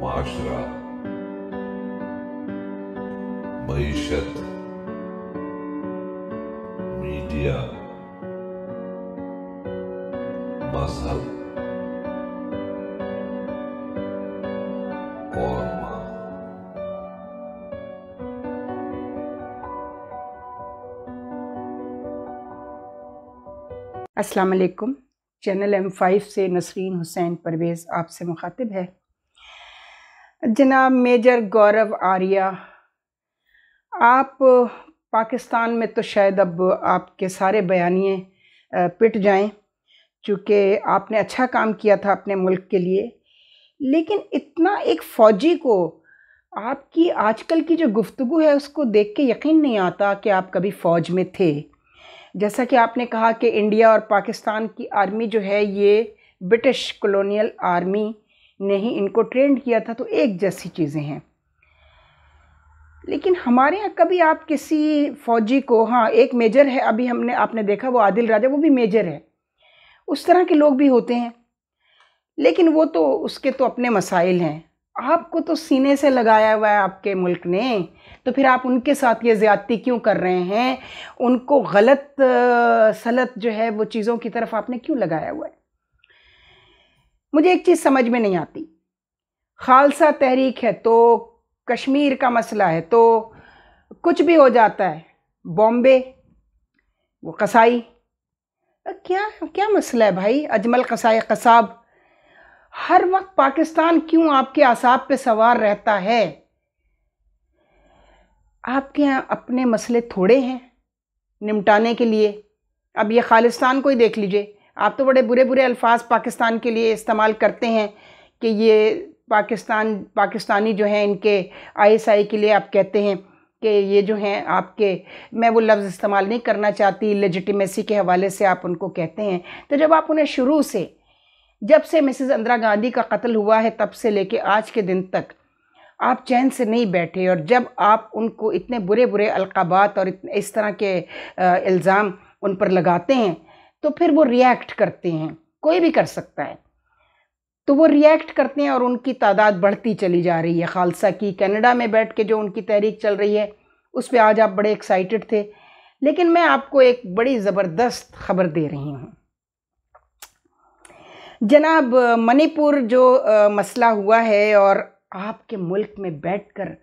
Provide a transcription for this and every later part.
माशरा। मीशत। मीडिया। मज़हब। और चैनल एम फाइव से नसरीन हुसैन परवेज़ आपसे मुखातिब है। जनाब मेजर गौरव आर्या, आप, पाकिस्तान में तो शायद अब आपके सारे बयानिए पिट जाएँ, चूँकि आपने अच्छा काम किया था अपने मुल्क के लिए। लेकिन इतना एक फ़ौजी को, आपकी आजकल की जो गुफ्तगु है, उसको देख के यकीन नहीं आता कि आप कभी फ़ौज में थे। जैसा कि आपने कहा कि इंडिया और पाकिस्तान की आर्मी जो है, ये ब्रिटिश कॉलोनियल आर्मी ने ही इनको ट्रेंड किया था तो एक जैसी चीज़ें हैं। लेकिन हमारे यहाँ कभी आप किसी फ़ौजी को हाँ एक मेजर है, अभी हमने, आपने देखा वो आदिल राजा, वो भी मेजर है। उस तरह के लोग भी होते हैं। लेकिन वो तो उसके तो अपने मसाइल हैं। आपको तो सीने से लगाया हुआ है आपके मुल्क ने तो फिर आप उनके साथ ये ज़्यादती क्यों कर रहे हैं? उनको गलत, सलत जो है वो चीज़ों की तरफ़ आपने क्यों लगाया हुआ है? मुझे एक चीज़ समझ में नहीं आती। खालसा तहरीक है तो कश्मीर का मसला है तो कुछ भी हो जाता है। बॉम्बे, वो कसाई। क्या क्या मसला है भाई? अजमल कसाई, कसाब। हर वक्त पाकिस्तान क्यों आपके आसाब पे सवार रहता है? आपके यहाँ अपने मसले थोड़े हैं निमटाने के लिए। अब ये खालिस्तान को ही देख लीजिए। आप तो बड़े बुरे बुरे अल्फाज पाकिस्तान के लिए इस्तेमाल करते हैं कि ये पाकिस्तान, पाकिस्तानी जो हैं इनके आईएसआई के लिए आप कहते हैं कि ये जो हैं आपके, मैं वो लफ्ज़ इस्तेमाल नहीं करना चाहती लेजिटिमेसी के हवाले से आप उनको कहते हैं। तो जब आप उन्हें शुरू से, जब से मिसेस इंदिरा गांधी का कत्ल हुआ है, तब से लेके आज के दिन तक, आप चैन से नहीं बैठे और जब आप उनको इतने बुरे बुरे अलकाबात और इस तरह के इल्ज़ाम उन पर लगाते हैं तो फिर वो रिएक्ट करते हैं। कोई भी कर सकता है। तो वो रिएक्ट करते हैं और उनकी तादाद बढ़ती चली जा रही है। खालसा की कनाडा में बैठ के जो उनकी तहरीक चल रही है, उस पर आज आप बड़े एक्साइटेड थे। लेकिन मैं आपको एक बड़ी ज़बरदस्त खबर दे रही हूँ। जनाब, मणिपुर जो मसला हुआ है और आपके मुल्क में बैठकर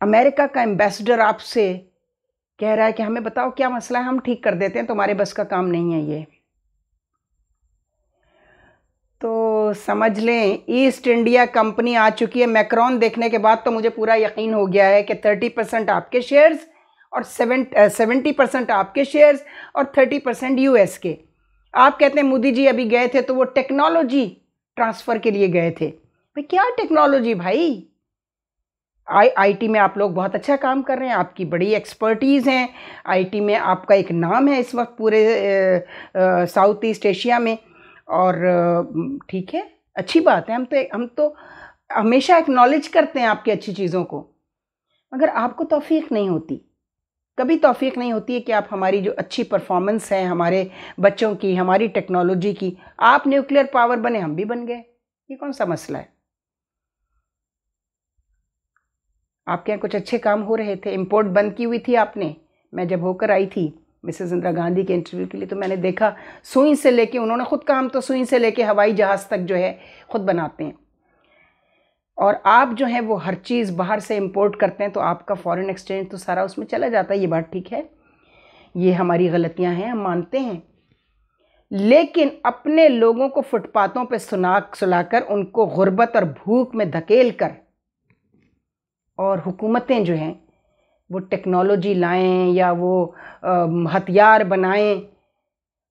अमेरिका का एम्बेसडर आपसे कह रहा है कि हमें बताओ क्या मसला है, हम ठीक कर देते हैं, तुम्हारे बस का काम नहीं है ये। तो समझ लें ईस्ट इंडिया कंपनी आ चुकी है मैक्रॉन देखने के बाद तो मुझे पूरा यकीन हो गया है कि थर्टी परसेंट आपके शेयर्स और सेवन सेवेंटी परसेंट आपके शेयर्स और थर्टी परसेंट यूएस के। आप कहते हैं मोदी जी अभी गए थे तो वो टेक्नोलॉजी ट्रांसफ़र के लिए गए थे। भाई, क्या टेक्नोलॉजी भाई? आई, आईटी में आप लोग बहुत अच्छा काम कर रहे हैं, आपकी बड़ी एक्सपर्टीज़ हैं। आईटी में आपका एक नाम है इस वक्त पूरे साउथ ईस्ट एशिया में। और ठीक है, अच्छी बात है। हम तो हम तो हमेशा एक्नॉलेज करते हैं आपकी अच्छी चीज़ों को। मगर आपको तौफीक नहीं होती। कभी तौफीक नहीं होती है कि आप हमारी जो अच्छी परफॉर्मेंस है, हमारे बच्चों की, हमारी टेक्नोलॉजी की, आप न्यूक्लियर पावर बने, हम भी बन गए। ये कौन सा मसला है? आपके यहाँ कुछ अच्छे काम हो रहे थे इम्पोर्ट बंद की हुई थी आपने? मैं जब होकर आई थी मिसेस इंदिरा गांधी के इंटरव्यू के लिए तो मैंने देखा सुई से लेके, उन्होंने खुद कहा हम तो सुई से लेके हवाई जहाज़ तक जो है, खुद बनाते हैं। और आप जो हैं, वो हर चीज़ बाहर से इम्पोर्ट करते हैं तो आपका फॉरेन एक्सचेंज तो सारा उसमें चला जाता है, ये बात ठीक है। ये हमारी गलतियाँ हैं, हम मानते हैं। लेकिन अपने लोगों को फुटपाथों पे सुना, सुलाकर, उनको गुर्बत और भूख में धकेल कर और हुकूमतें जो हैं, वो टेक्नोलॉजी लाएँ या वो हथियार बनाएँ।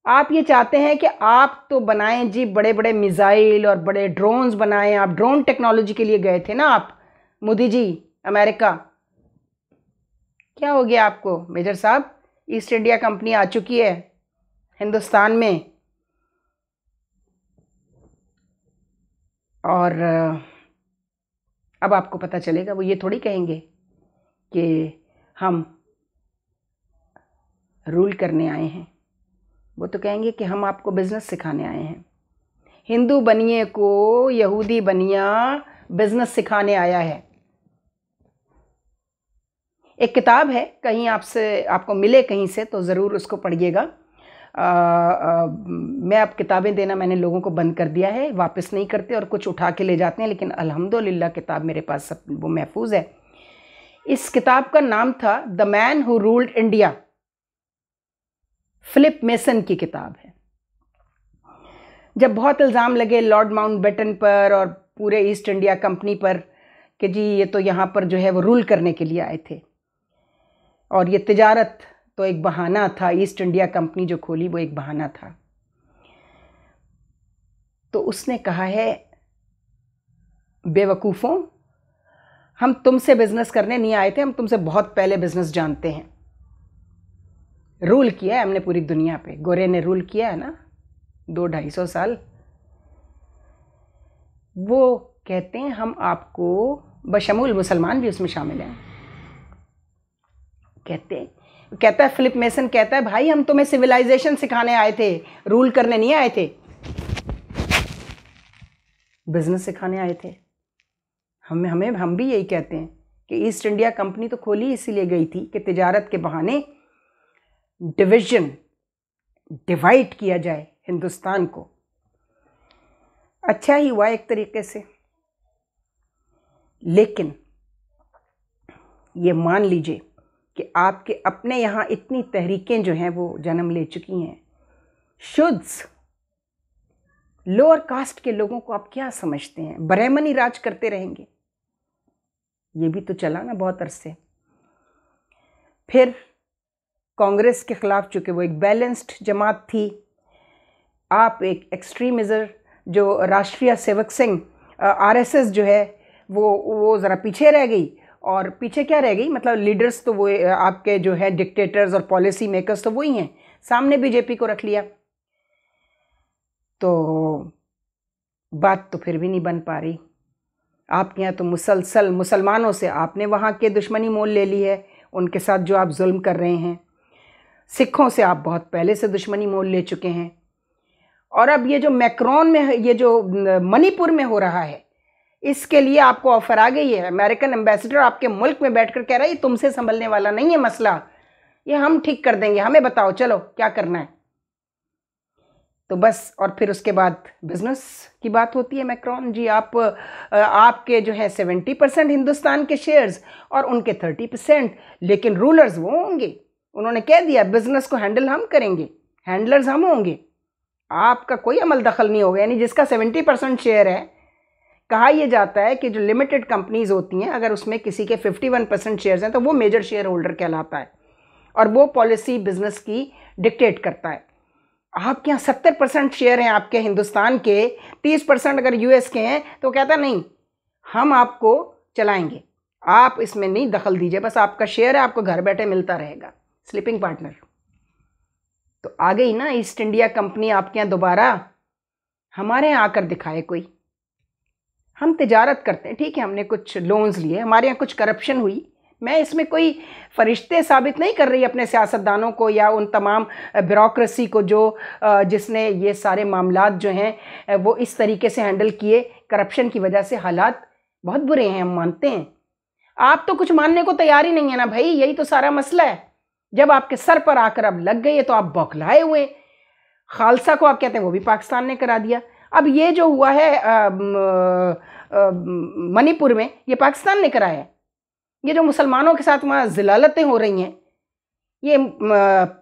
आप ये चाहते हैं कि आप तो बनाएँ जी बड़े बड़े मिज़ाइल और बड़े ड्रोन्स बनाएँ। आप ड्रोन टेक्नोलॉजी के लिए गए थे ना आप, मोदी जी, अमेरिका। क्या हो गया आपको? मेजर साहब, ईस्ट इंडिया कंपनी आ चुकी है, हिंदुस्तान में। और अब आपको पता चलेगा, वो ये थोड़ी कहेंगे कि हम रूल करने आए हैं। वो तो कहेंगे कि हम आपको बिज़नेस सिखाने आए हैं। हिंदू बनिए को, यहूदी बनिया बिज़नेस सिखाने आया है। एक किताब है, कहीं आपसे, आपको मिले कहीं से तो ज़रूर उसको पढ़िएगा। मैं अब किताबें देना मैंने लोगों को बंद कर दिया है, वापस नहीं करते और कुछ उठा के ले जाते हैं, लेकिन अल्हम्दुलिल्लाह किताब मेरे पास सब, वो महफूज है। इस किताब का नाम था the man who ruled India. Philip Mason की किताब है। जब बहुत इल्ज़ाम लगे लॉर्ड माउंट बेटन पर और पूरे ईस्ट इंडिया कंपनी पर कि जी ये तो यहाँ पर जो है वो रूल करने के लिए आए थे। और ये तिजारत तो एक बहाना था ईस्ट इंडिया कंपनी जो खोली, वो एक बहाना था। तो उसने कहा है, बेवकूफ़ों, हम तुमसे बिज़नेस करने नहीं आए थे, हम तुमसे बहुत पहले बिज़नेस जानते हैं। रूल किया है हमने पूरी दुनिया पे। गोरे ने रूल किया है ना, दो ढाई सौ साल। वो कहते हैं, हम आपको बशमूल मुसलमान भी उसमें शामिल हैं। कहते हैं। कहता है फिलिप मेसन कहता है, भाई, हम तुम्हें सिविलाइजेशन सिखाने आए थे रूल करने नहीं आए थे। बिज़नेस सिखाने आए थे। हम, हमें, हम भी यही कहते हैं कि ईस्ट इंडिया कंपनी तो खोली इसीलिए गई थी कि तिजारत के बहाने डिवीज़न डिवाइड किया जाए हिंदुस्तान को। अच्छा ही हुआ एक तरीके से। लेकिन ये मान लीजिए कि आपके अपने यहाँ इतनी तहरीकें जो हैं वो जन्म ले चुकी हैं। शुद्ध लोअर कास्ट के लोगों को आप क्या समझते हैं? ब्रह्मनी राज करते रहेंगे। ये भी तो चला ना बहुत अरसे। फिर कांग्रेस के खिलाफ चूँकि वो एक बैलेंस्ड जमात थी, आप एक एक्सट्रीमिज़र जो राष्ट्रीय सेवक सिंह आरएसएस जो है, वो वो ज़रा पीछे रह गई। और पीछे क्या रह गई? मतलब लीडर्स तो वो आपके जो है डिक्टेटर्स और पॉलिसी मेकर्स तो वही हैं। सामने बीजेपी को रख लिया। तो बात तो फिर भी नहीं बन पा रही। आपके यहाँ तो मुसलसल, मुसलमानों से आपने वहाँ के दुश्मनी मोल ले ली है। उनके साथ जो आप जुल्म कर रहे हैं, सिखों से आप बहुत पहले से दुश्मनी मोल ले चुके हैं। और अब ये जो मैक्रोन में, ये जो मणिपुर में हो रहा है इसके लिए आपको ऑफ़र आ गई है। अमेरिकन एम्बेसडर आपके मुल्क में बैठकर कह रहा है, ये तुमसे संभलने वाला नहीं है मसला। ये हम ठीक कर देंगे। हमें बताओ, चलो, क्या करना है? तो बस, और फिर उसके बाद बिज़नेस की बात होती है मैक्रॉन जी। आप आपके जो है सेवेंटी परसेंट हिंदुस्तान के शेयर्स और उनके थर्टी परसेंट लेकिन रूलर्स वो होंगे। उन्होंने कह दिया बिज़नेस को हैंडल हम करेंगे। हैंडलर्स हम होंगे। आपका कोई अमल दखल नहीं होगा। यानी जिसका सेवेंटी परसेंट शेयर है कहा यह जाता है कि जो लिमिटेड कंपनीज़ होती हैं, अगर उसमें किसी के फिफ्टी वन परसेंट शेयर्स हैं तो वो मेजर शेयर होल्डर कहलाता है। और वो पॉलिसी बिज़नेस की डिक्टेट करता है। आपके यहाँ सत्तर परसेंट शेयर हैं आपके हिंदुस्तान के? तीस परसेंट अगर यूएस के हैं तो कहता नहीं, हम आपको चलाएँगे। आप इसमें नहीं दखल दीजिए, बस आपका शेयर है, आपको घर बैठे मिलता रहेगा। स्लीपिंग पार्टनर तो आ गई ना ईस्ट इंडिया कंपनी आपके यहाँ दोबारा? हमारे यहाँ आकर दिखाए कोई। हम तिजारत करते हैं, ठीक है, हमने कुछ लोन्स लिए, हमारे यहाँ कुछ करप्शन हुई। मैं इसमें कोई फरिश्ते साबित नहीं कर रही अपने सियासतदानों को या उन तमाम ब्यूरोक्रेसी को जो जिसने ये सारे मामला जो हैं वो इस तरीके से हैंडल किए करप्शन की वजह से हालात बहुत बुरे हैं, हम मानते हैं। आप तो कुछ मानने को तैयार ही नहीं है ना भाई, यही तो सारा मसला है। जब आपके सर पर आकर अब लग गए तो आप बौखलाए हुए खालसा को आप कहते हैं, वो भी पाकिस्तान ने करा दिया। अब ये जो हुआ है मणिपुर में, ये पाकिस्तान ने कराया है। ये जो मुसलमानों के साथ वहाँ जलालतें हो रही हैं, ये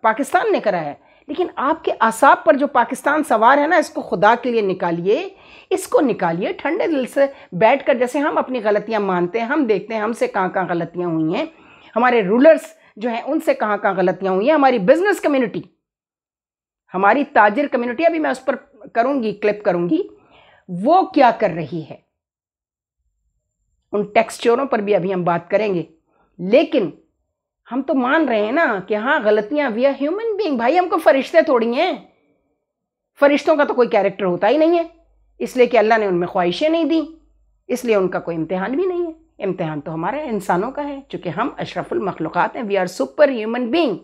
पाकिस्तान ने कराया है। लेकिन आपके असाब पर जो पाकिस्तान सवार है ना, इसको खुदा के लिए निकालिए, इसको निकालिए ठंडे दिल से बैठ कर जैसे हम अपनी गलतियाँ मानते हैं, हम देखते हैं हमसे कहाँ कहाँ गलतियाँ हुई हैं। हमारे रूलर्स जो हैं, उनसे कहाँ कहाँ गलतियाँ हुई हैं। हमारी बिज़नेस कम्युनिटी हमारी ताजिर कम्युनिटी अभी मैं उस पर करूँगी क्लिप करूँगी, वो क्या कर रही है? उन टेक्सचरों पर भी अभी हम बात करेंगे। लेकिन हम तो मान रहे हैं ना कि हाँ गलतियाँ वी आर ह्यूमन बींग भाई हमको फरिश्ते थोड़ी हैं। फरिश्तों का तो कोई कैरेक्टर होता ही नहीं है। इसलिए कि अल्लाह ने उनमें ख्वाहिशें नहीं दी, इसलिए उनका कोई इम्तिहान भी नहीं है। इम्तिहान तो हमारे इंसानों का है, चूँकि हम अशरफुल मखलूक़ात हैं we are super human being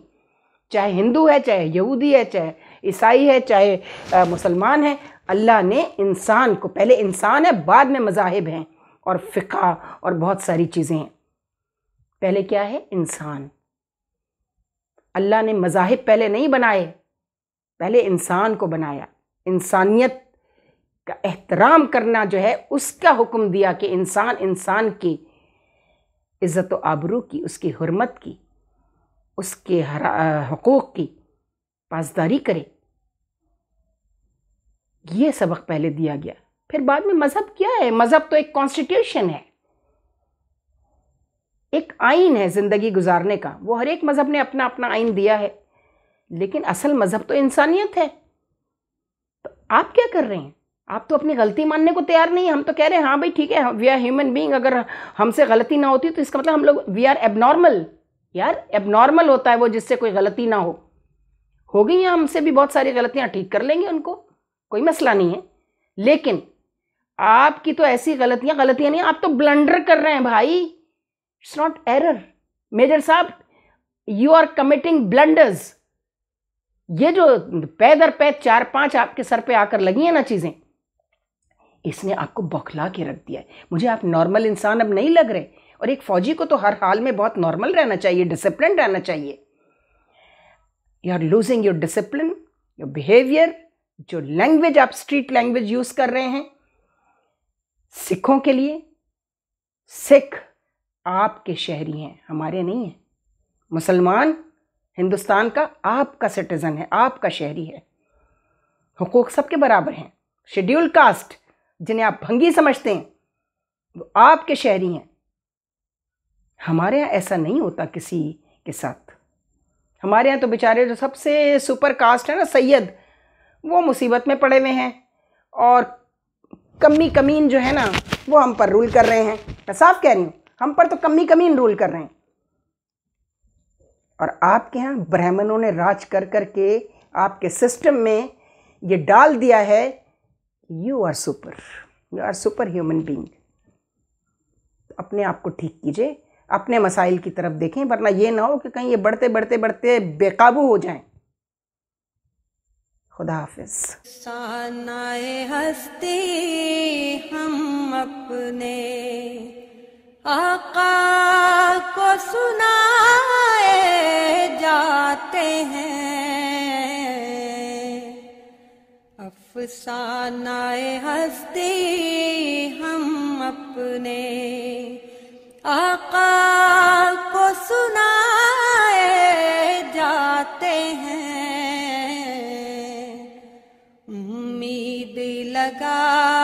चाहे हिंदू है, चाहे यहूदी है, चाहे ईसाई है, चाहे मुसलमान है, अल्लाह ने इंसान को, पहले इंसान है, बाद में मजाहिब हैं और फ़िका और बहुत सारी चीज़ें हैं। पहले क्या है? इंसान। अल्लाह ने मजाहिब पहले नहीं बनाए, पहले इंसान को बनाया। इंसानियत का एहतराम करना जो है, उसका हुक्म दिया कि इंसान इंसान की इज़्ज़त आबरू की, उसकी हरमत की, उसके हकूक़ की। पासदारी करे। ये सबक पहले दिया गया। फिर बाद में मज़हब क्या है? मज़हब तो एक कॉन्स्टिट्यूशन है। एक आइन है ज़िंदगी गुजारने का। वो हर एक मज़हब ने अपना अपना आइन दिया है। लेकिन असल मज़हब तो इंसानियत है। तो आप क्या कर रहे हैं? आप तो अपनी गलती मानने को तैयार नहीं हम तो कह रहे हैं हाँ भाई, ठीक है वी आर ह्यूमन बींग अगर हमसे गलती ना होती तो इसका मतलब हम लोग वी आर एबनॉर्मल यार एबनॉर्मल होता है वो जिससे कोई गलती ना हो। हो गई हैं हमसे भी बहुत सारी गलतियाँ ठीक कर लेंगे उनको? कोई मसला नहीं है। लेकिन आपकी तो ऐसी गलतियाँ गलतियाँ नहीं, आप तो ब्लंडर कर रहे हैं भाई। इट्स नॉट एरर मेजर साहब यू आर कमिटिंग ब्लंडर्स ये जो पैदर पैद चार पाँच आपके सर पे आकर लगी हैं ना चीज़ें, इसने आपको बौखला के रख दिया है। मुझे आप नॉर्मल इंसान अब नहीं लग रहे। और एक फौजी को तो हर हाल में बहुत नॉर्मल रहना चाहिए डिसिप्लिन रहना चाहिए। You are losing your discipline your behaviour जो लैंग्वेज आप स्ट्रीट लैंग्वेज यूज़ कर रहे हैं। सिखों के लिए। सिख आपके शहरी हैं, हमारे नहीं हैं। मुसलमान, हिंदुस्तान का आपका सिटीज़न है, आपका शहरी है। हुकूक सबके बराबर हैं। शेड्यूल कास्ट जिन्हें आप भंगी समझते हैं, वो आपके शहरी हैं। हमारे यहाँ ऐसा नहीं होता किसी के साथ। हमारे यहाँ तो बेचारे जो सबसे सुपर कास्ट है ना, सैयद, वो मुसीबत में पड़े हुए हैं। और कमी कमीन जो है ना, वो हम पर रूल कर रहे हैं। मैं साफ़ कह रही हूँ, हम पर तो कमी कमीन रूल कर रहे हैं। और आपके यहाँ ब्राह्मणों ने राज कर कर के आपके सिस्टम में ये डाल दिया है you are super you are super human being अपने आप को ठीक कीजिए। अपने मसाइल की तरफ़ देखें, वरना ये ना हो कि कहीं ये बढ़ते बढ़ते बढ़ते बेकाबू हो जाएँ। खुदा हाफिज। हस्ती हम अपने आका को सुनाए जाते हैं। हस्ती हम अपने को जाते हैं। उम्मीद लगा